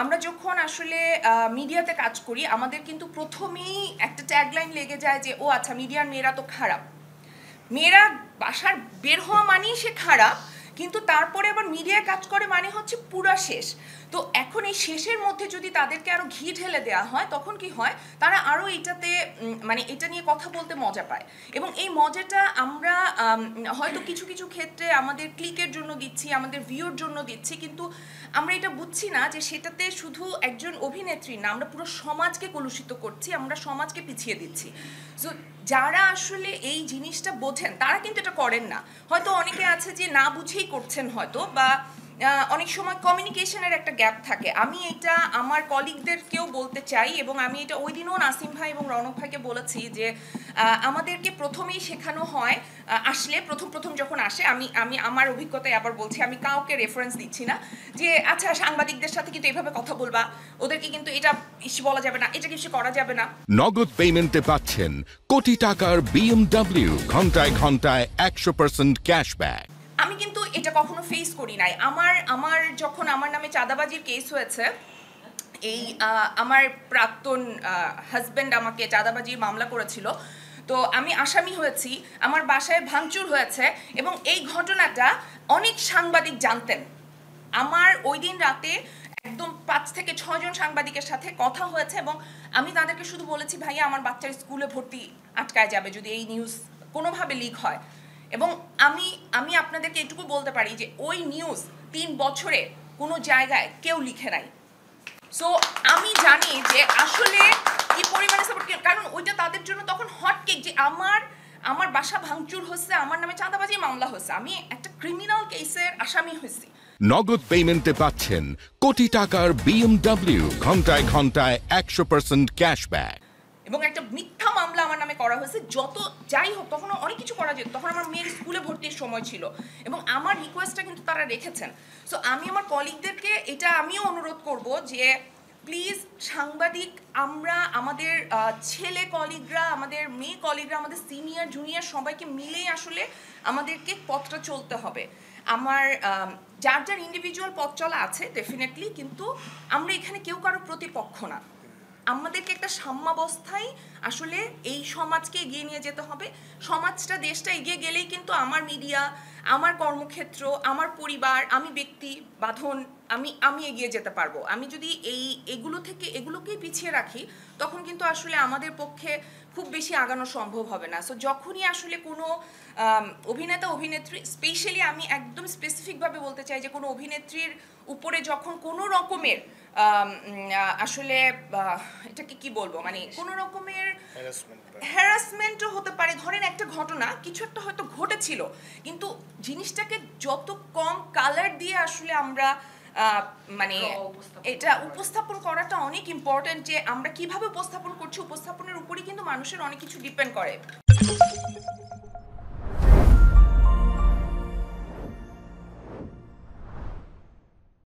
আমরা যখন আসলে মিডিয়াতে কাজ করি, আমাদের কিন্তু প্রথমেই একটা ট্যাগলাইন লেগে যায় যে, ও আচ্ছা মিডিয়ার মেয়েরা তো খারাপ। মেয়েরা বাসার বের হওয়া মানেই সে খারাপ কিন্তু তারপরে আবার মিডিয়ায় কাজ করে মানে হচ্ছে পুরা শেষ। তো এখন এই শেষের মধ্যে যদি তাদেরকে আরও ঘি ঢেলে দেওয়া হয়, তখন কি হয়? তারা আরও এটাতে মানে এটা নিয়ে কথা বলতে মজা পায়। এবং এই মজাটা আমরা হয়তো কিছু কিছু ক্ষেত্রে আমাদের ক্লিকের জন্য দিচ্ছি, আমাদের ভিউর জন্য দিচ্ছি, কিন্তু আমরা এটা বুঝছি না যে সেটাতে শুধু একজন অভিনেত্রী না, আমরা পুরো সমাজকে কলুষিত করছি, আমরা সমাজকে পিছিয়ে দিচ্ছি। সো যারা আসলে এই জিনিসটা বোঝেন, তারা কিন্তু এটা করেন না। হয়তো অনেকে আছে যে না বুঝেই করছেন হয়তো বা অনেক সময় কমিউনিকেশনের একটা গ্যাপ থাকে। আমি এটা আমার কলিগদেরকেও বলতে চাই এবং আমি এটা ওই দিনও নাসিম ভাই এবং রনক ভাইকে বলেছি যে আমাদেরকে প্রথমেই শেখানো হয় আসলে প্রথম প্রথম যখন আসে, আমি আমি আমার অভিজ্ঞতায় আবার বলছি, আমি কাউকে রেফারেন্স দিচ্ছি না যে আচ্ছা সাংবাদিকদের সাথে কিন্তু এভাবে কথা বলবা, ওদেরকে কিন্তু এটা ইস বলা যাবে না, এটা কিছু করা যাবে না। নগদ পেমেন্টে পাচ্ছেন কোটি টাকার বিএমডব্লিউ ঘন্টায় ঘন্টায় একশো পার্সেন্ট ক্যাশব্যাক এটা কখনো ফেস করি নাই। আমার আমার যখন আমার নামে চাঁদাবাজির কেস হয়েছে, এই আমার প্রাক্তন হাজব্যান্ড আমাকে চাঁদাবাজির মামলা করেছিল। তো আমি আসামি হয়েছি, আমার বাসায় ভাঙচুর হয়েছে এবং এই ঘটনাটা অনেক সাংবাদিক জানতেন। আমার ওই দিন রাতে একদম পাঁচ থেকে ছজন সাংবাদিকের সাথে কথা হয়েছে এবং আমি তাদেরকে শুধু বলেছি, ভাইয়া, আমার বাচ্চার স্কুলে ভর্তি আটকায় যাবে যদি এই নিউজ কোনোভাবে লিক হয়। এবং আমি আমি আপনাদেরকে এটুকু বলতে পারি যে ওই নিউজ তিন বছরে কোনো জায়গায় কেউ লিখে নাই। সো আমি জানি যে আসলে কি পরিমাণে সাপোর্ট কারণ ওইটা তাদের জন্য তখন হট কেক যে আমার আমার বাসা ভাঙচুর হচ্ছে, আমার নামে চাঁদাবাজি মামলা হচ্ছে। আমি একটা ক্রিমিনাল কেসের আসামি হয়েছি। নগদ পেমেন্টে পাচ্ছেন কোটি টাকার বিএমডব্লিউ ঘন্টায় ঘন্টায় একশো পার্সেন্ট ক্যাশব্যাক এবং একটা মিথ্যা মামলা আমার নামে করা হয়েছে, যত যাই হোক তখন অনেক কিছু করা যেত। তখন আমার মেয়ের স্কুলে ভর্তির সময় ছিল এবং আমার রিকোয়েস্টটা কিন্তু তারা রেখেছেন। সো আমি আমার কলিগদেরকে এটা আমিও অনুরোধ করব যে প্লিজ সাংবাদিক, আমরা আমাদের ছেলে কলিগরা আমাদের মেয়ে কলিগরা আমাদের সিনিয়র জুনিয়র সবাইকে মিলেই আসলে আমাদেরকে পথটা চলতে হবে। আমার যার যার ইন্ডিভিজুয়াল পথ চলা আছে ডেফিনেটলি কিন্তু আমরা এখানে কেউ কারও প্রতিপক্ষ না। আমাদেরকে একটা সাম্যাবস্থায় আসলে এই সমাজকে এগিয়ে নিয়ে যেতে হবে। সমাজটা, দেশটা এগিয়ে গেলেই কিন্তু আমার মিডিয়া, আমার কর্মক্ষেত্র, আমার পরিবার, আমি ব্যক্তি বাঁধন আমি আমি এগিয়ে যেতে পারব। আমি যদি এই, এগুলো থেকে, এগুলোকেই পিছিয়ে রাখি, তখন কিন্তু আসলে আমাদের পক্ষে খুব বেশি আগানো সম্ভব হবে না। সো যখনই আসলে কোনো অভিনেতা অভিনেত্রী স্পেশালি আমি একদম স্পেসিফিকভাবে বলতে চাই যে কোনো অভিনেত্রীর উপরে যখন কোনো রকমের আসলে এটাকে কি বলব? মানে কোনো রকমের হ্যারাসমেন্টও হতে পারে। ধরেন একটা ঘটনা কিছু একটা হয়তো ঘটেছিল কিন্তু জিনিসটাকে যত কম কালার দিয়ে আসলে আমরা মানে এটা উপস্থাপন করাটা অনেক ইম্পর্ট্যান্ট যে আমরা কীভাবে উপস্থাপন করছি উপস্থাপনের উপরই কিন্তু মানুষের অনেক কিছু ডিপেন্ড করে।